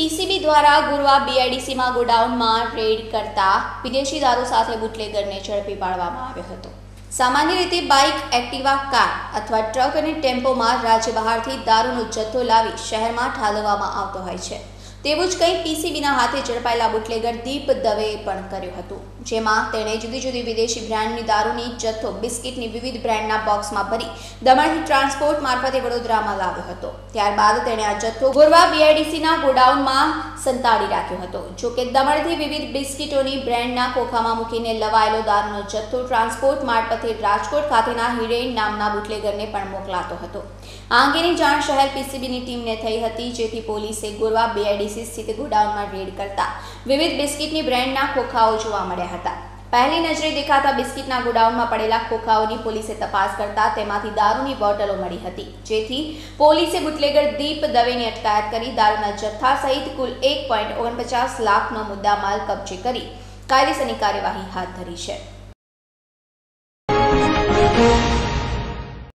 PCB દ્વારા ગુરુવાર બીઆઈડીસીમાં ગોડાઉનમાં રેડ કરતા વિદેશી દારૂ સાથે બુટલેગરને ઝડપી પાડવામાં આવ્યો હતો. સામાન્ય રીતે બાઇક, એક્ટિવા, કાર અથવા ટ્રક અને ટેમ્પોમાં રાજ્ય બહારથી દારૂનો જથ્થો લાવી શહેરમાં ઠાલવવામાં આવતો હોય છે. તેવું જ કંઈ પીસીબીના હાથે ઝડપાયેલા બુટલેગર દીપ દવેએ પણ કર્યું હતું. જેમાં તેણે જુદી જુદી વિદેશી બ્રાન્ડની દારૂની, જથ્થો, બિસ્કિટની વિવિધ બ્રાન્ડના બોક્સમાં ભરી દમણની ટ્રાન્સપોર્ટ મારફતે વડોદરામાં લાવ્યો હતો. ત્યારબાદ તેણે આ જથ્થો ગોરવા બીઆઈડીસીના ગોડાઉનમાં સંતાડી રાખ્યો હતો. જો કે દમણથી વિવિધ બિસ્કિટોની બ્રેન્ડના ખોખામાં મૂકીને લવાયેલો દારૂનો જથ્થો ટ્રાન્સપોર્ટ મારફતે રાજકોટ ખાતેના હિરેન નામના બુટલેગરને પણ મોકલાતો હતો. આ અંગેની જાણ શહેર પીસીબીની ટીમને થઈ હતી, જેથી પોલીસે ગોરવા બીઆઈડીસી સ્થિત ગોડાઉનમાં રેડ કરતા વિવિધ બિસ્કિટની બ્રેન્ડના ખોખાઓ જોવા મળ્યા હતા. પહેલી નજરે દેખાતા બિસ્કિટના ગોડાઉનમાં પડેલા ખોખાઓની પોલીસે તપાસ કરતા તેમાંથી દારૂની બોટલો મળી હતી. જેથી પોલીસે બુટલેગર દીપ દવેની અટકાયત કરી દારૂના જથ્થા સહિત કુલ એક પોઈન્ટ ઓગણપચાસ લાખનો મુદ્દામાલ કબજે કરી કાયદેસરની કાર્યવાહી હાથ ધરી છે.